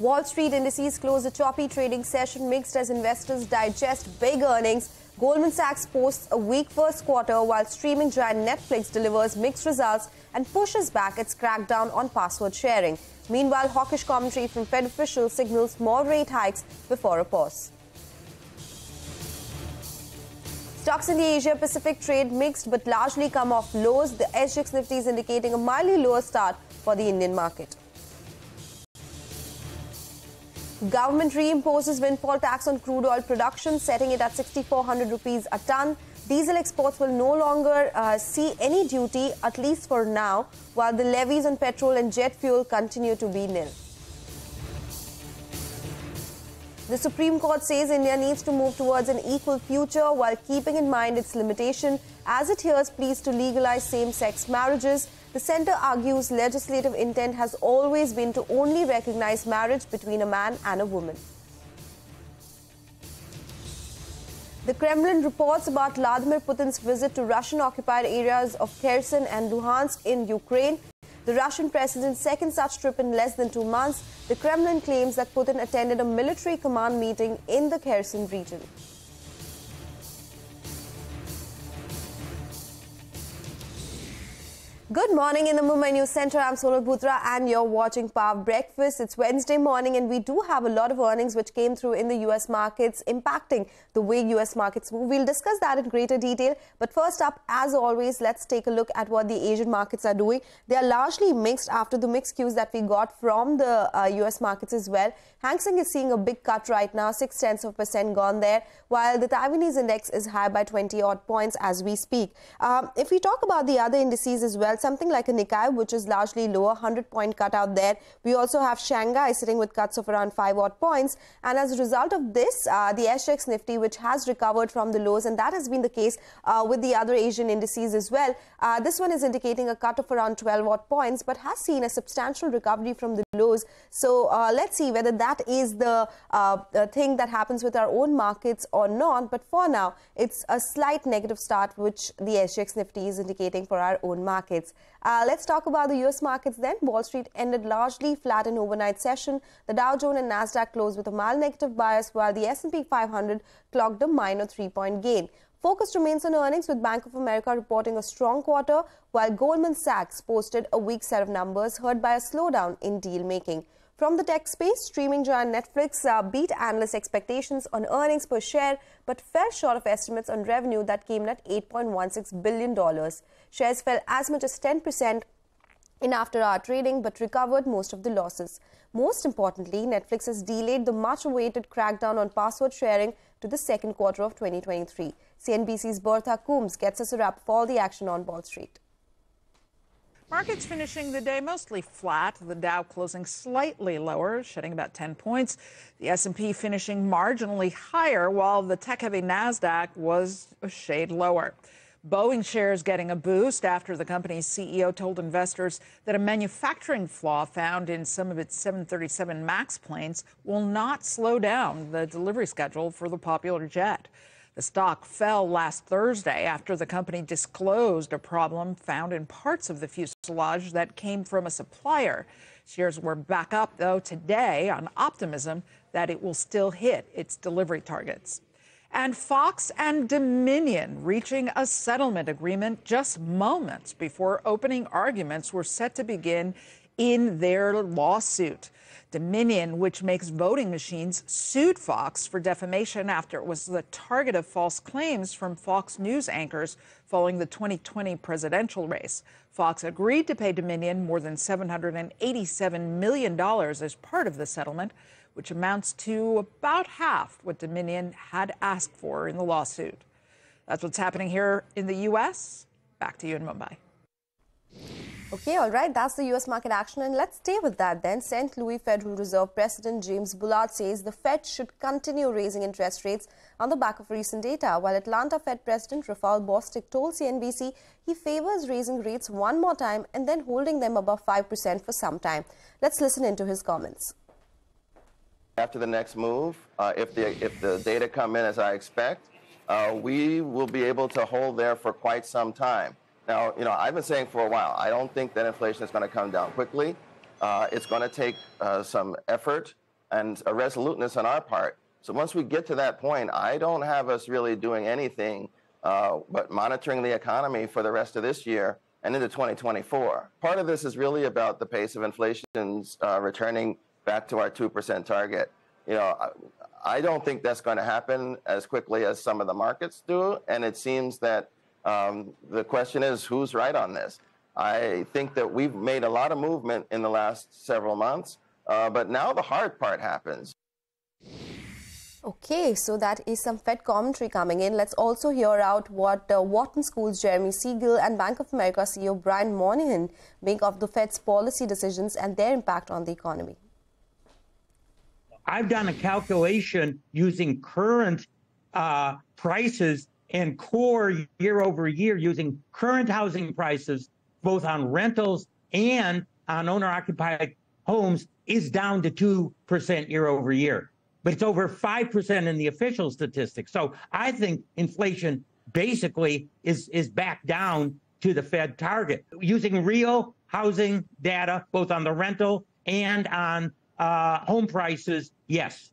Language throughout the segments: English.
Wall Street indices closed a choppy trading session mixed as investors digest big earnings. Goldman Sachs posts a weak first quarter while streaming giant Netflix delivers mixed results and pushes back its crackdown on password sharing. Meanwhile, hawkish commentary from Fed officials signals more rate hikes before a pause. Stocks in the Asia Pacific trade mixed but largely come off lows. The SGX Nifty is indicating a mildly lower start for the Indian market. Government reimposes windfall tax on crude oil production, setting it at 6,400 rupees a ton. Diesel exports will no longer uh, see any duty, at least for now, while the levies on petrol and jet fuel continue to be nil. The Supreme Court says India needs to move towards an equal future while keeping in mind its limitation as it hears pleas to legalize same sex marriages. The centre argues legislative intent has always been to only recognize marriage between a man and a woman. The Kremlin reports about Vladimir Putin's visit to Russian occupied areas of Kherson and Luhansk in Ukraine. The Russian president's second such trip in less than two months. The Kremlin claims that Putin attended a military command meeting in the Kherson region. Good morning in the Mumbai News Center. I'm Sonal Bhutra and you're watching Power Breakfast. It's Wednesday morning and we do have a lot of earnings which came through in the US markets impacting the way US markets move. We'll discuss that in greater detail. But first up, as always, let's take a look at what the Asian markets are doing. They are largely mixed after the mixed cues that we got from the uh, US markets as well. Hang Seng is seeing a big cut right now, six tenths of percent gone there, while the Taiwanese index is high by 20 odd points as we speak. Um, if we talk about the other indices as well, something like a Nikkei, which is largely lower, 100 point cut out there. We also have Shanghai sitting with cuts of around 5 odd points. And as a result of this, uh, the SGX Nifty, which has recovered from the lows, and that has been the case uh, with the other Asian indices as well. Uh, this one is indicating a cut of around 12 odd points, but has seen a substantial recovery from the lows. So uh, let's see whether that is the, uh, the thing that happens with our own markets or not. But for now, it's a slight negative start, which the SGX Nifty is indicating for our own markets. Uh, let's talk about the US markets then. Wall Street ended largely flat in overnight session. The Dow Jones and Nasdaq closed with a mild negative bias while the S&P 500 clocked a minor 3-point gain. Focus remains on earnings with Bank of America reporting a strong quarter while Goldman Sachs posted a weak set of numbers hurt by a slowdown in deal making. From the tech space, streaming giant Netflix uh, beat analyst expectations on earnings per share but fell short of estimates on revenue that came in at $8.16 billion. Shares fell as much as 10% in after hour trading but recovered most of the losses. Most importantly, Netflix has delayed the much awaited crackdown on password sharing to the second quarter of 2023. CNBC's Bertha Coombs gets us a wrap for all the action on Wall Street. Markets finishing the day mostly flat. The Dow closing slightly lower, shedding about 10 points. The S&P finishing marginally higher, while the tech-heavy Nasdaq was a shade lower. Boeing shares getting a boost after the company's CEO told investors that a manufacturing flaw found in some of its 737 MAX planes will not slow down the delivery schedule for the popular jet. The stock fell last Thursday after the company disclosed a problem found in parts of the fuselage that came from a supplier. Shares were back up, though, today on optimism that it will still hit its delivery targets. And Fox and Dominion reaching a settlement agreement just moments before opening arguments were set to begin in their lawsuit. Dominion, which makes voting machines, sued Fox for defamation after it was the target of false claims from Fox News anchors following the 2020 presidential race. Fox agreed to pay Dominion more than $787 million as part of the settlement, which amounts to about half what Dominion had asked for in the lawsuit. That's what's happening here in the U.S. Back to you in Mumbai. Okay, all right, that's the US market action. And let's stay with that then. St. Louis Federal Reserve President James Bullard says the Fed should continue raising interest rates on the back of recent data, while Atlanta Fed President Rafael Bostic told CNBC he favors raising rates one more time and then holding them above 5% for some time. Let's listen into his comments. After the next move, uh, if, the, if the data come in as I expect, uh, we will be able to hold there for quite some time. Now, you know, I've been saying for a while, I don't think that inflation is going to come down quickly. Uh, it's going to take uh, some effort and a resoluteness on our part. So once we get to that point, I don't have us really doing anything uh, but monitoring the economy for the rest of this year and into 2024. Part of this is really about the pace of inflation's uh, returning back to our 2% target. You know, I, I don't think that's going to happen as quickly as some of the markets do. And it seems that um, the question is who's right on this? I think that we've made a lot of movement in the last several months, uh, but now the hard part happens. Okay, so that is some Fed commentary coming in. Let's also hear out what uh, Wharton School's Jeremy Siegel and Bank of America CEO Brian Moynihan make of the Fed's policy decisions and their impact on the economy. I've done a calculation using current uh, prices and core year over year using current housing prices, both on rentals and on owner occupied homes, is down to 2% year over year. But it's over 5% in the official statistics. So I think inflation basically is, is back down to the Fed target using real housing data, both on the rental and on uh, home prices. Yes,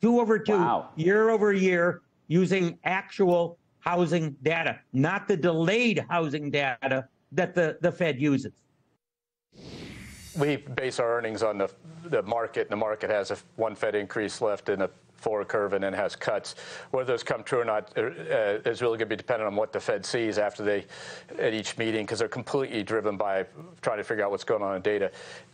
two over two, wow. year over year, using actual housing data, not the delayed housing data that the, the Fed uses. We base our earnings on the, the market, and the market has a one Fed increase left and a forward curve and then has cuts. Whether those come true or not uh, is really going to be dependent on what the Fed sees after they at each meeting because they're completely driven by trying to figure out what's going on in data.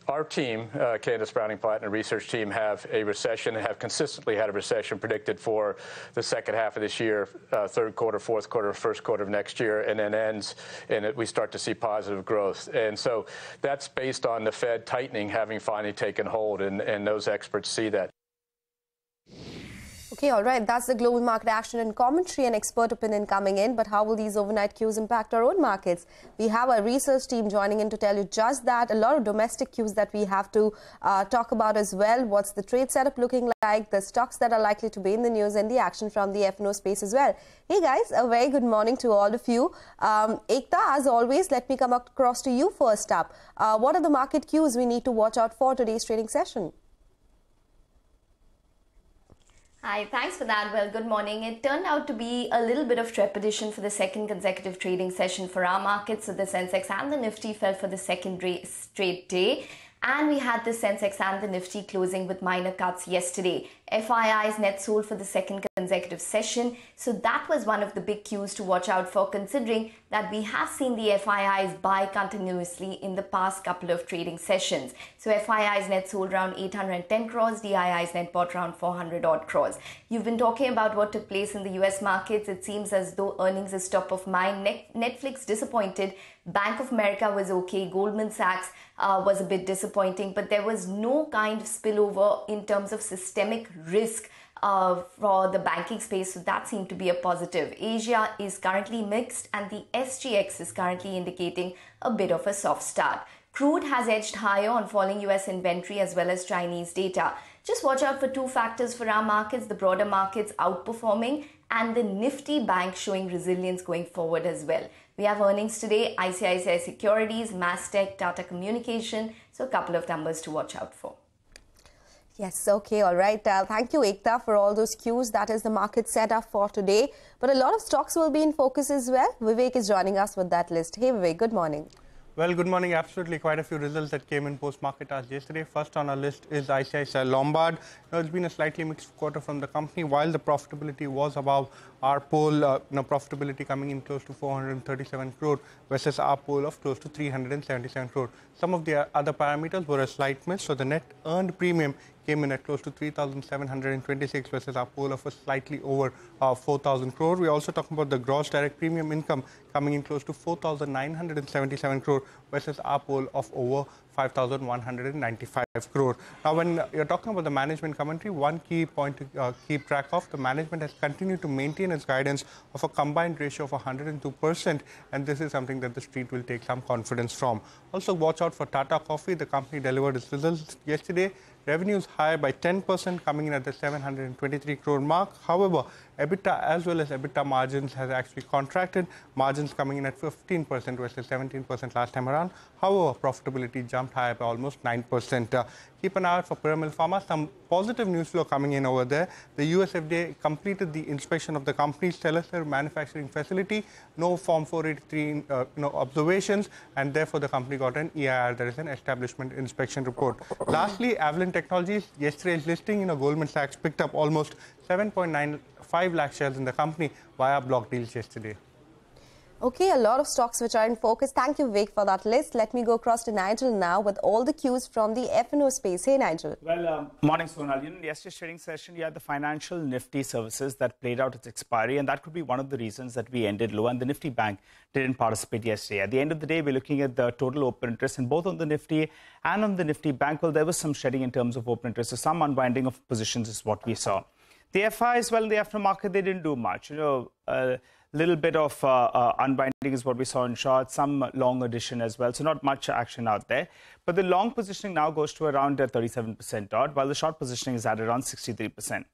Our team, uh, Candace Browning the research team, have a recession and have consistently had a recession predicted for the second half of this year, uh, third quarter, fourth quarter, first quarter of next year, and then ends and it, we start to see positive growth. And so that's based on the Fed tightening having finally taken hold, and, and those experts see that. Okay, all right. That's the global market action and commentary and expert opinion coming in. But how will these overnight cues impact our own markets? We have a research team joining in to tell you just that. A lot of domestic cues that we have to uh, talk about as well. What's the trade setup looking like? The stocks that are likely to be in the news and the action from the FNO space as well. Hey guys, a very good morning to all of you. Um, Ekta, as always, let me come across to you first up. Uh, what are the market cues we need to watch out for today's trading session? Hi, thanks for that. Well, good morning. It turned out to be a little bit of trepidation for the second consecutive trading session for our markets. So the Sensex and the Nifty fell for the second straight day. And we had the Sensex and the Nifty closing with minor cuts yesterday. FIIs net sold for the second consecutive session. So that was one of the big cues to watch out for considering that we have seen the FIIs buy continuously in the past couple of trading sessions. So FIIs net sold around 810 crores, DIIs net bought around 400 odd crores. You've been talking about what took place in the US markets. It seems as though earnings is top of mind. Netflix disappointed. Bank of America was okay. Goldman Sachs uh, was a bit disappointing, but there was no kind of spillover in terms of systemic risk uh, for the banking space. So that seemed to be a positive. Asia is currently mixed, and the SGX is currently indicating a bit of a soft start. Crude has edged higher on falling US inventory as well as Chinese data. Just watch out for two factors for our markets the broader markets outperforming and the Nifty Bank showing resilience going forward as well. We have earnings today ICICI Securities, Mastek, Tata Communication. So, a couple of numbers to watch out for. Yes, okay, all right. Uh, thank you, Ekta, for all those cues. That is the market setup for today. But a lot of stocks will be in focus as well. Vivek is joining us with that list. Hey, Vivek, good morning. Well, good morning. Absolutely, quite a few results that came in post-market hours yesterday. First on our list is ICICI Lombard. Now, it's been a slightly mixed quarter from the company. While the profitability was above our poll, uh, you know, profitability coming in close to 437 crore versus our poll of close to 377 crore. Some of the other parameters were a slight miss. So the net earned premium came in at close to 3,726 versus our pool of a slightly over uh, 4,000 crore. We're also talking about the gross direct premium income coming in close to 4,977 crore versus our pool of over 5,195 crore. Now, when you're talking about the management commentary, one key point to uh, keep track of, the management has continued to maintain its guidance of a combined ratio of 102%, and this is something that the street will take some confidence from. Also, watch out for Tata Coffee. The company delivered its results yesterday. Revenues higher by 10%, coming in at the 723 crore mark. However, EBITDA as well as EBITDA margins has actually contracted, margins coming in at 15% versus 17% last time around. However, profitability jumped higher by almost 9%. Uh, keep an eye out for Piramal Pharma. Some positive news flow coming in over there. The US FDA completed the inspection of the company's Telesur manufacturing facility. No Form 483 uh, observations, and therefore the company got an EIR, that is an establishment inspection report. Lastly, Avalon Technologies, yesterday's listing, you know, Goldman Sachs picked up almost 7.95 lakh shares in the company via block deals yesterday. Okay, a lot of stocks which are in focus. Thank you, Vic, for that list. Let me go across to Nigel now with all the cues from the F&O space. Hey, Nigel. Well, um, morning, Sonal. In yesterday's trading session, you had the financial Nifty services that played out its expiry, and that could be one of the reasons that we ended low. And the Nifty Bank didn't participate yesterday. At the end of the day, we're looking at the total open interest, and both on the Nifty and on the Nifty Bank, well, there was some shedding in terms of open interest. So some unwinding of positions is what we saw. The FIs, well, in the aftermarket, they didn't do much. You know. Uh, little bit of uh, uh, unwinding is what we saw in short, some long addition as well. So not much action out there. But the long positioning now goes to around 37% odd, while the short positioning is at around 63%.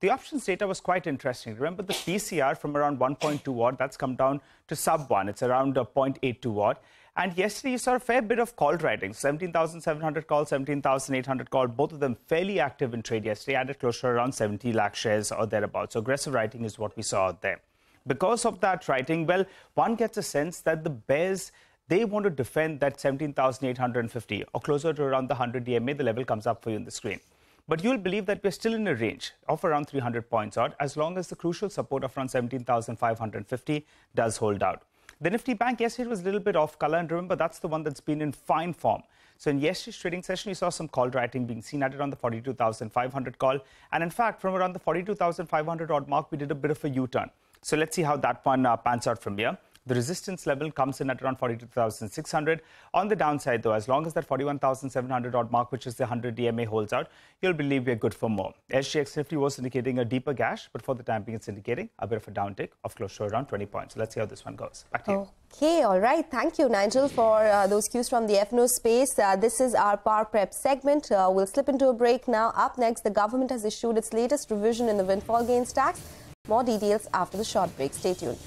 The options data was quite interesting. Remember the PCR from around 1.2 odd, that's come down to sub 1. It's around 0.82 odd. And yesterday you saw a fair bit of call writing. 17,700 calls, 17,800 calls, both of them fairly active in trade yesterday, added close around 70 lakh shares or thereabouts. So aggressive writing is what we saw out there. Because of that writing, well, one gets a sense that the bears they want to defend that 17,850 or closer to around the 100 DMA. The level comes up for you on the screen. But you'll believe that we're still in a range of around 300 points out as long as the crucial support of around 17,550 does hold out. The Nifty Bank yesterday was a little bit off color, and remember that's the one that's been in fine form. So in yesterday's trading session, you saw some call writing being seen at around the 42,500 call, and in fact, from around the 42,500 odd mark, we did a bit of a U-turn. So let's see how that one uh, pans out from here. The resistance level comes in at around 42,600. On the downside, though, as long as that 41,700 odd mark, which is the 100 DMA, holds out, you'll believe we're good for more. SGX Nifty was indicating a deeper gash, but for the time being, it's indicating a bit of a downtick of close to around 20 points. So let's see how this one goes. Back to you. Okay, all right. Thank you, Nigel, for uh, those cues from the F&O space. Uh, this is our Power Prep segment. Uh, we'll slip into a break now. Up next, the government has issued its latest revision in the windfall gains tax. More details after the short break. Stay tuned.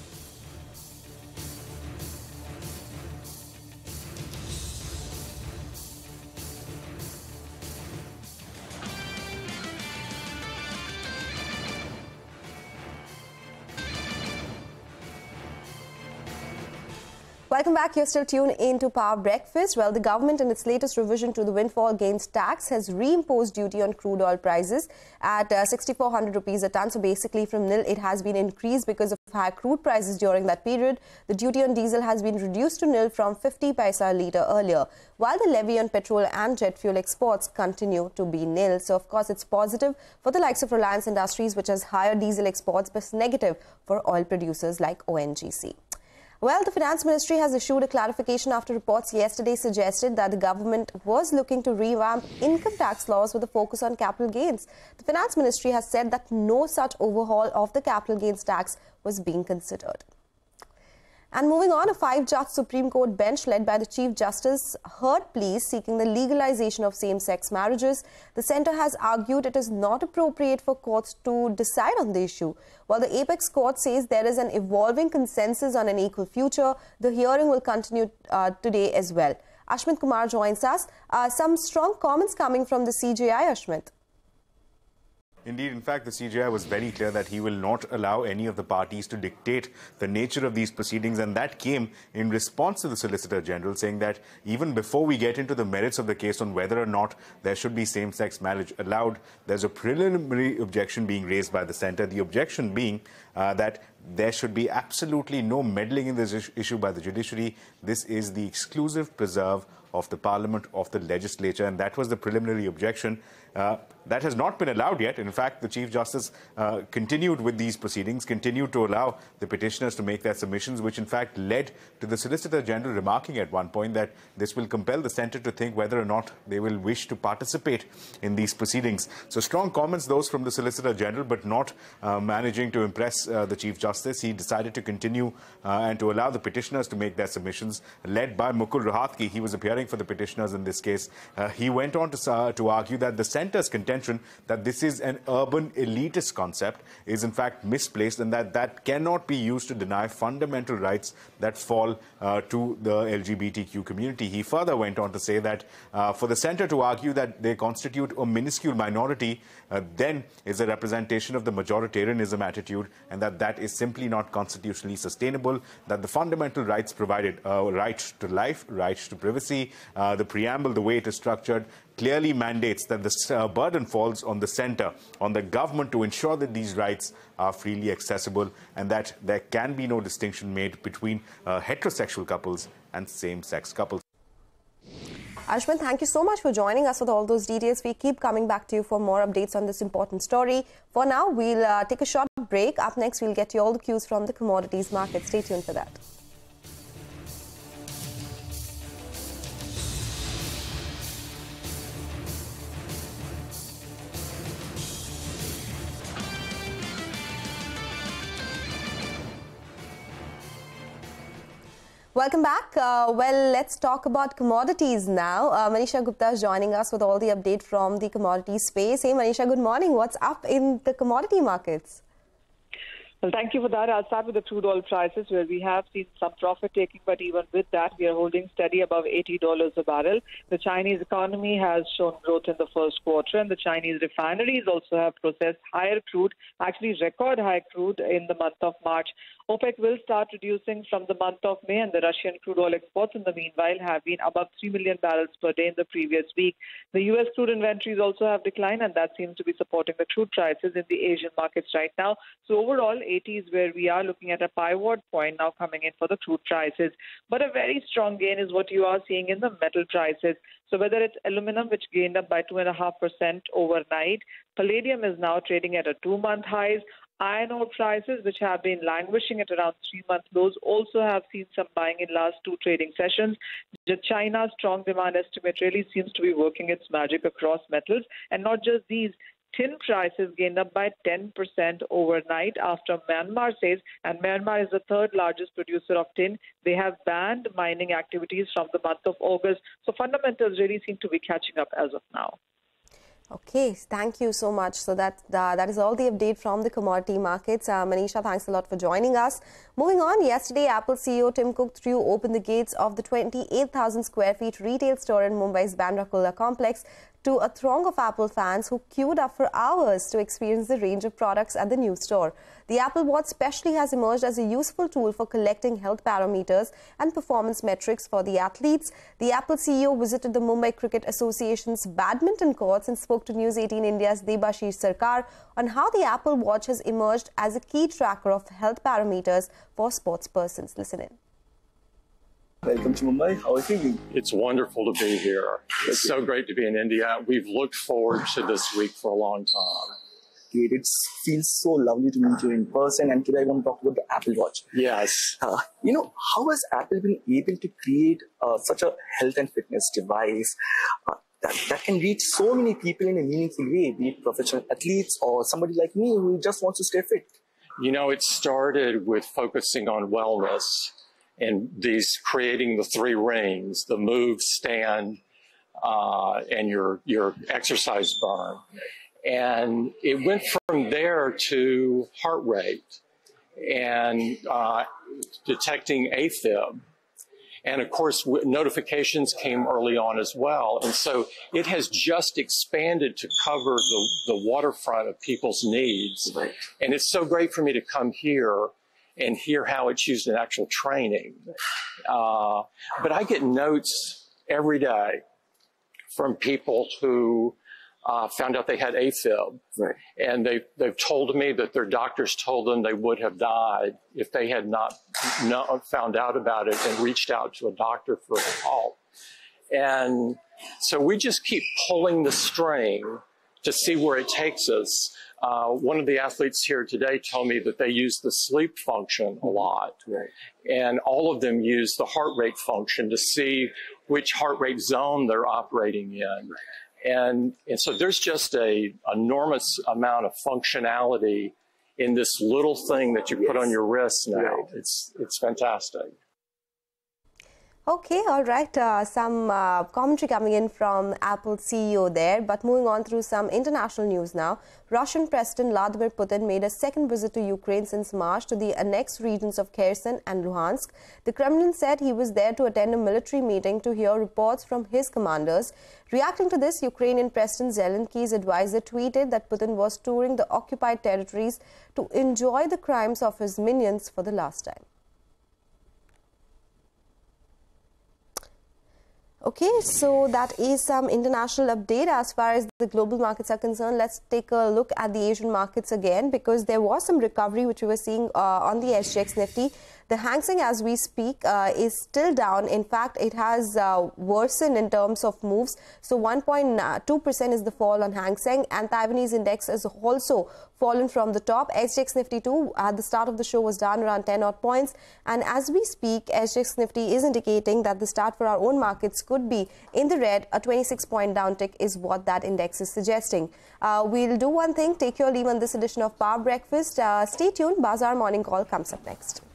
Welcome back. You're still tuned into Power Breakfast. Well, the government in its latest revision to the windfall gains tax has reimposed duty on crude oil prices at uh, 6,400 rupees a ton. So basically from nil, it has been increased because of high crude prices during that period. The duty on diesel has been reduced to nil from 50 paisa a litre earlier, while the levy on petrol and jet fuel exports continue to be nil. So of course, it's positive for the likes of Reliance Industries, which has higher diesel exports, but it's negative for oil producers like ONGC. Well, the Finance Ministry has issued a clarification after reports yesterday suggested that the government was looking to revamp income tax laws with a focus on capital gains. The Finance Ministry has said that no such overhaul of the capital gains tax was being considered. And moving on, a five-judge Supreme Court bench led by the Chief Justice heard pleas seeking the legalization of same-sex marriages. The centre has argued it is not appropriate for courts to decide on the issue. While the apex court says there is an evolving consensus on an equal future, the hearing will continue uh, today as well. Ashmit Kumar joins us. Uh, some strong comments coming from the CJI, Ashmit. Indeed, in fact, the CJI was very clear that he will not allow any of the parties to dictate the nature of these proceedings, and that came in response to the Solicitor General saying that even before we get into the merits of the case on whether or not there should be same sex marriage allowed, there's a preliminary objection being raised by the centre. The objection being uh, that there should be absolutely no meddling in this issue by the judiciary. This is the exclusive preserve of the parliament, of the legislature, and that was the preliminary objection. Uh, that has not been allowed yet. In fact, the Chief Justice uh, continued with these proceedings, continued to allow the petitioners to make their submissions, which in fact led to the Solicitor General remarking at one point that this will compel the centre to think whether or not they will wish to participate in these proceedings. So strong comments, those from the Solicitor General, but not uh, managing to impress uh, the Chief Justice. He decided to continue uh, and to allow the petitioners to make their submissions, led by Mukul Rohatgi. He was appearing for the petitioners in this case. Uh, he went on to, to argue that the centre's contention that this is an urban elitist concept is in fact misplaced and that that cannot be used to deny fundamental rights that fall uh, to the LGBTQ community. He further went on to say that uh, for the centre to argue that they constitute a minuscule minority uh, then is a representation of the majoritarianism attitude and that that is simply not constitutionally sustainable, that the fundamental rights provided, uh, right to life, right to privacy, uh, the preamble, the way it is structured, clearly mandates that the uh, burden falls on the centre, on the government to ensure that these rights are freely accessible and that there can be no distinction made between uh, heterosexual couples and same-sex couples. Ashwin, thank you so much for joining us with all those details. We keep coming back to you for more updates on this important story. For now, we'll uh, take a short break. Up next, we'll get you all the cues from the commodities market. Stay tuned for that. Welcome back. Uh, well, let's talk about commodities now. Uh, Manisha Gupta is joining us with all the update from the commodity space. Hey, Manisha, good morning. What's up in the commodity markets? Well, thank you for that. I'll start with the crude oil prices, where we have seen some profit taking, but even with that, we are holding steady above $80 a barrel. The Chinese economy has shown growth in the first quarter, and the Chinese refineries also have processed higher crude, actually record high crude in the month of March. OPEC will start reducing from the month of May, and the Russian crude oil exports in the meanwhile have been above 3 million barrels per day in the previous week. The U.S. crude inventories also have declined, and that seems to be supporting the crude prices in the Asian markets right now. So overall, 80 is where we are looking at a pivot point now coming in for the crude prices. But a very strong gain is what you are seeing in the metal prices. So whether it's aluminum, which gained up by 2.5% overnight, palladium is now trading at a two-month highs. Iron ore prices, which have been languishing at around three-month lows, also have seen some buying in last two trading sessions. China's strong demand estimate really seems to be working its magic across metals, and not just these. Tin prices gained up by 10% overnight after Myanmar says, and Myanmar is the third largest producer of tin. They have banned mining activities from the month of August. So fundamentals really seem to be catching up as of now. Okay, thank you so much. So that uh, that is all the update from the commodity markets. Uh, Manisha, thanks a lot for joining us. Moving on, yesterday Apple CEO Tim Cook threw open the gates of the 28,000 square feet retail store in Mumbai's Bandra Kurla complex to a throng of Apple fans who queued up for hours to experience the range of products at the new store. The Apple Watch specially has emerged as a useful tool for collecting health parameters and performance metrics for the athletes. The Apple CEO visited the Mumbai Cricket Association's badminton courts and spoke to News 18 India's Debashish Sarkar on how the Apple Watch has emerged as a key tracker of health parameters for sports persons. Listen in. Welcome to Mumbai. How are you feeling? It's wonderful to be here. It's so great to be in India. We've looked forward to this week for a long time. Great. It feels so lovely to meet you in person. And today I want to talk about the Apple Watch. Yes. Uh, you know, how has Apple been able to create uh, such a health and fitness device uh, that, that can reach so many people in a meaningful way, be it professional athletes or somebody like me who just wants to stay fit? You know, it started with focusing on wellness and these creating the three rings, the move, stand, uh, and your, your exercise burn. And it went from there to heart rate and uh, detecting AFib. And of course, notifications came early on as well. And so it has just expanded to cover the, the waterfront of people's needs. And it's so great for me to come here and hear how it's used in actual training. Uh, but I get notes every day from people who uh, found out they had AFib. Right. And they, they've told me that their doctors told them they would have died if they had not, not found out about it and reached out to a doctor for help. And so we just keep pulling the string to see where it takes us. Uh, one of the athletes here today told me that they use the sleep function a lot. Right. And all of them use the heart rate function to see which heart rate zone they're operating in. And, and so there's just a enormous amount of functionality in this little thing that you yes. put on your wrist now. Right. It's, it's fantastic. Okay, all right. Uh, some uh, commentary coming in from Apple CEO there. But moving on through some international news now. Russian President Vladimir Putin made a second visit to Ukraine since March to the annexed regions of Kherson and Luhansk. The Kremlin said he was there to attend a military meeting to hear reports from his commanders. Reacting to this, Ukrainian President Zelensky's advisor tweeted that Putin was touring the occupied territories to enjoy the crimes of his minions for the last time. Okay, so that is some international update as far as the global markets are concerned. Let's take a look at the Asian markets again because there was some recovery which we were seeing uh, on the SGX Nifty. The Hang Seng, as we speak, uh, is still down. In fact, it has uh, worsened in terms of moves. So 1.2% is the fall on Hang Seng, and Taiwanese index has also fallen from the top. SGX Nifty 2 at the start of the show was down around 10 odd points. And as we speak, SGX Nifty is indicating that the start for our own markets could be in the red. A 26 point downtick is what that index is suggesting. Uh, we'll do one thing, take your leave on this edition of Power Breakfast. Uh, stay tuned. Bazaar Morning Call comes up next.